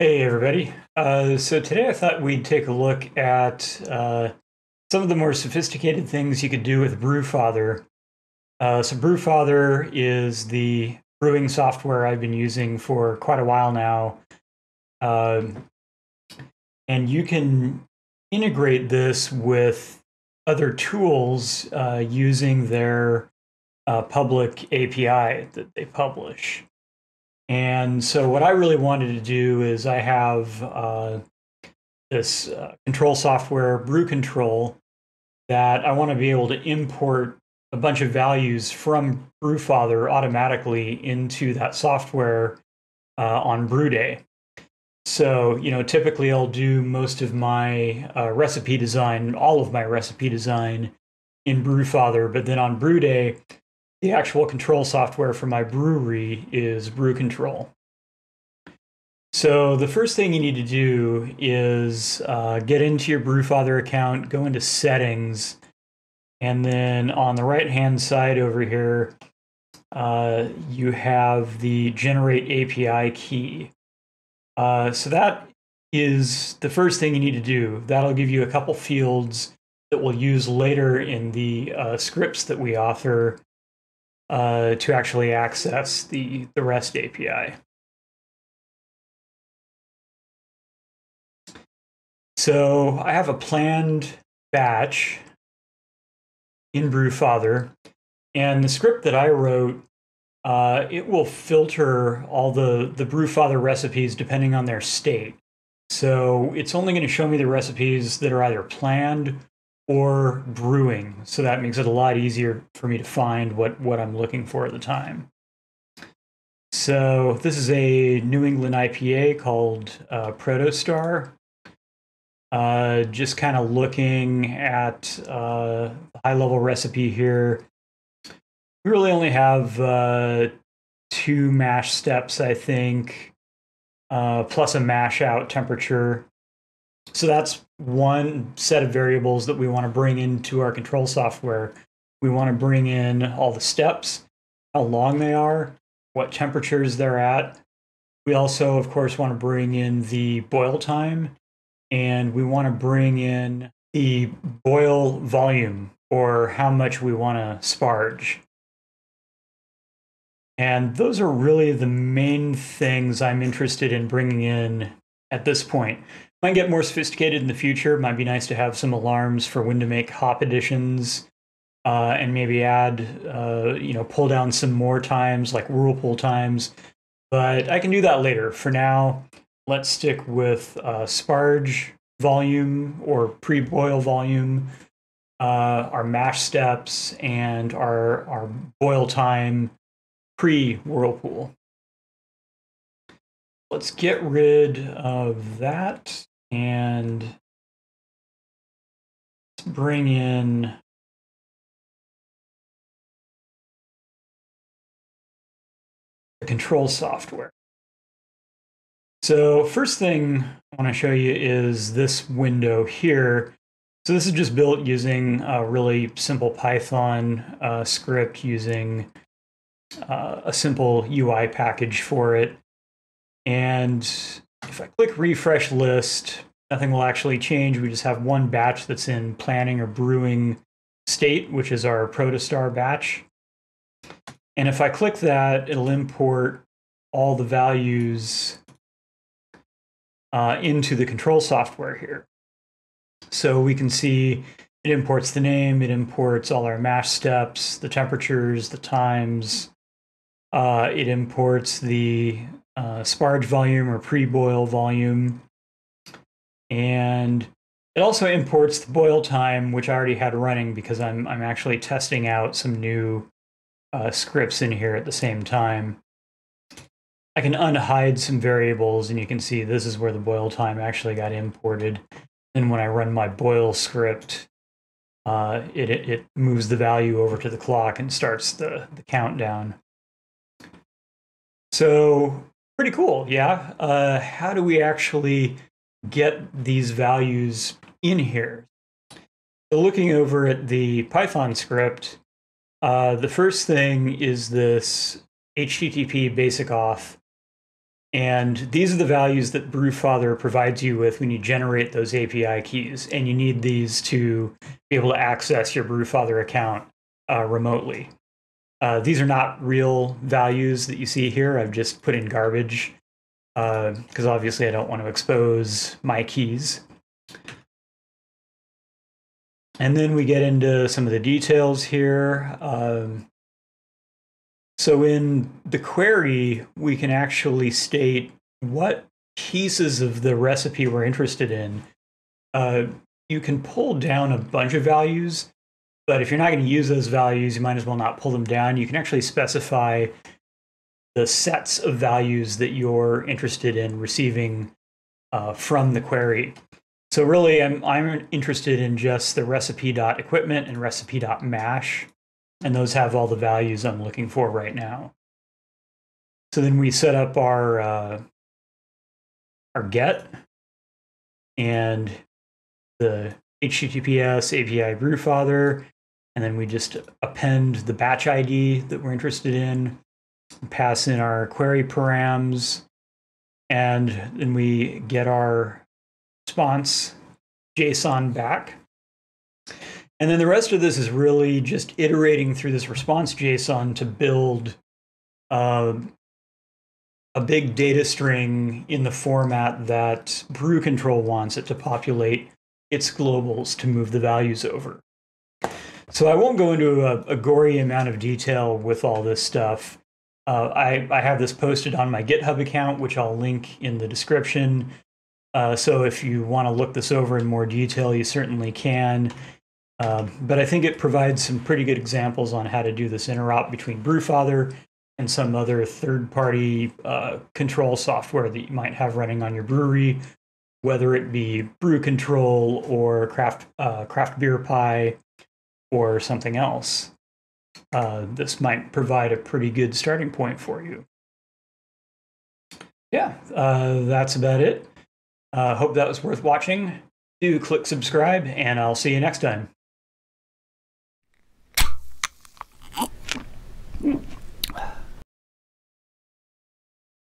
Hey, everybody. Uh, so today I thought we'd take a look at uh, some of the more sophisticated things you could do with Brewfather. Uh, so, Brewfather is the brewing software I've been using for quite a while now. Um, and you can integrate this with other tools uh, using their uh, public API that they publish. And so, what I really wanted to do is I have uh, this uh, control software, BruControl, that I want to be able to import a bunch of values from Brewfather automatically into that software uh, on Brew Day. So, you know, typically I'll do most of my uh, recipe design, all of my recipe design in Brewfather, but then on Brew Day, the actual control software for my brewery is BruControl. So the first thing you need to do is uh, get into your Brewfather account, go into settings, and then on the right hand side over here, uh, you have the generate API key. Uh, so that is the first thing you need to do. That'll give you a couple fields that we'll use later in the uh, scripts that we author uh, to actually access the, the REST API. So I have a planned batch in Brewfather, and the script that I wrote, uh, it will filter all the, the Brewfather recipes depending on their state. So it's only going to show me the recipes that are either planned or brewing. So that makes it a lot easier for me to find what, what I'm looking for at the time. So this is a New England IPA called uh, Protostar. Uh, just kind of looking at uh, the high level recipe here. We really only have uh, two mash steps, I think, uh, plus a mash out temperature. So that's one set of variables that we want to bring into our control software. We want to bring in all the steps, how long they are, what temperatures they're at. We also, of course, want to bring in the boil time and we want to bring in the boil volume or how much we want to sparge. And those are really the main things I'm interested in bringing in at this point. Might get more sophisticated in the future. Might be nice to have some alarms for when to make hop additions, uh, and maybe add, uh, you know, pull down some more times like whirlpool times. But I can do that later. For now, let's stick with uh, sparge volume or pre-boil volume, uh, our mash steps, and our our boil time pre-whirlpool. Let's get rid of that and let's bring in the control software. So first thing I want to show you is this window here. So this is just built using a really simple Python uh, script using uh, a simple UI package for it. And if I click refresh list, nothing will actually change. We just have one batch that's in planning or brewing state, which is our protostar batch. And if I click that, it'll import all the values uh, into the control software here. So we can see it imports the name, it imports all our mash steps, the temperatures, the times. Uh, it imports the uh, sparge volume or pre-boil volume. And it also imports the boil time, which I already had running because I'm, I'm actually testing out some new uh, scripts in here at the same time. I can unhide some variables and you can see this is where the boil time actually got imported. And when I run my boil script, uh, it, it moves the value over to the clock and starts the, the countdown. So pretty cool, yeah. Uh, how do we actually get these values in here? So looking over at the Python script, uh, the first thing is this HTTP basic auth And these are the values that Brewfather provides you with when you generate those API keys. And you need these to be able to access your Brewfather account uh, remotely. Uh, these are not real values that you see here. I've just put in garbage because uh, obviously I don't want to expose my keys. And then we get into some of the details here. Um, so in the query, we can actually state what pieces of the recipe we're interested in. Uh, you can pull down a bunch of values, but if you're not going to use those values, you might as well not pull them down. You can actually specify the sets of values that you're interested in receiving uh, from the query. So really, I'm, I'm interested in just the recipe.equipment and recipe.mash and those have all the values I'm looking for right now. So then we set up our uh, our get and the HTTPS API Brewfather, and then we just append the batch ID that we're interested in, pass in our query params, and then we get our response JSON back. And then the rest of this is really just iterating through this response JSON to build uh, a big data string in the format that BruControl wants it to populate its globals to move the values over. So I won't go into a, a gory amount of detail with all this stuff. Uh, I, I have this posted on my GitHub account, which I'll link in the description. Uh, so if you want to look this over in more detail, you certainly can. Um, but I think it provides some pretty good examples on how to do this interop between Brewfather and some other third-party uh, control software that you might have running on your brewery, whether it be BruControl or Craft uh, CraftBeerPi or something else. Uh, this might provide a pretty good starting point for you. Yeah, uh, that's about it. Uh, hope that was worth watching. Do click subscribe, and I'll see you next time.